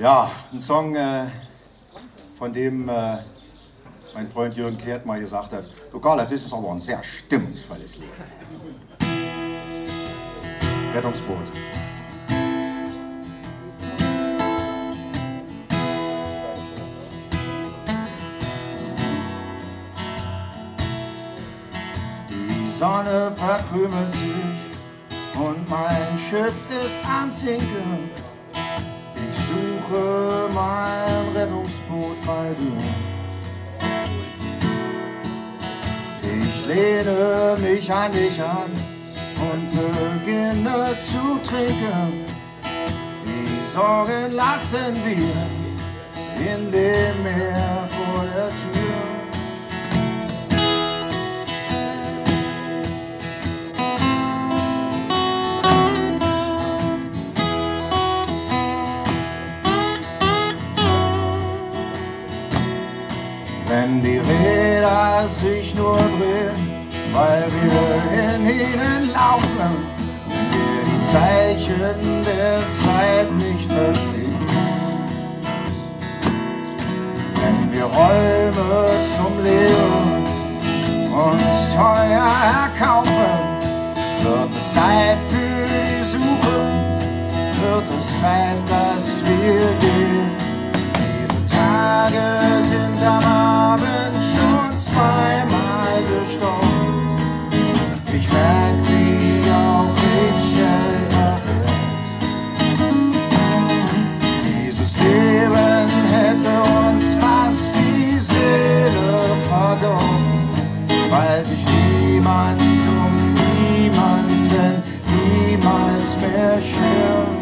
Ja, ein Song, äh, von dem äh, mein Freund Jürgen Kehrt mal gesagt hat, du Carla, das ist aber ein sehr stimmungsvolles Lied. Rettungsboot. Die Sonne verkrümelt sich und mein Schiff ist am Sinken. Suche mein Rettungsboot bei dir. Ich lehne mich an dich an und beginne zu trinken. Die Sorgen lassen wir in dem Meer vor der Tür. Wenn die Räder sich nur drehen, weil wir in ihnen laufen, wenn wir die Zeichen der Zeit nicht verstehen. Wenn wir Räume zum Leben uns teuer erkaufen, wird es Zeit für die Suche, wird es Zeit, dass wir weil sich niemand um niemanden niemals mehr schert.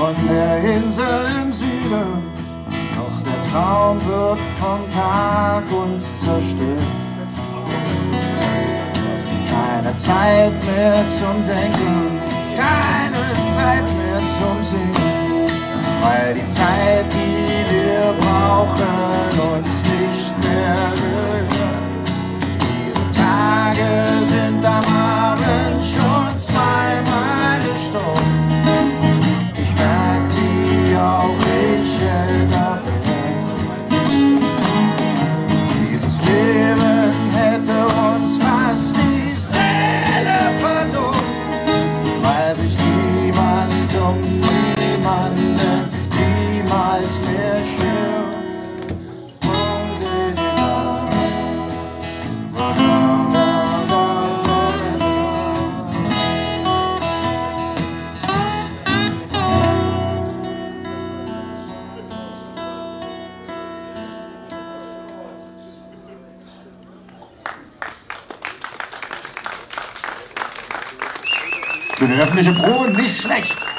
Von der Insel im Süden. Doch der Traum wird vom Tag uns zerstört. Keine Zeit mehr zum Denken, keine Zeit mehr zum Singen, weil die Zeit, die wir brauchen, niemals mehr ich Für eine öffentliche Probe nicht schlecht.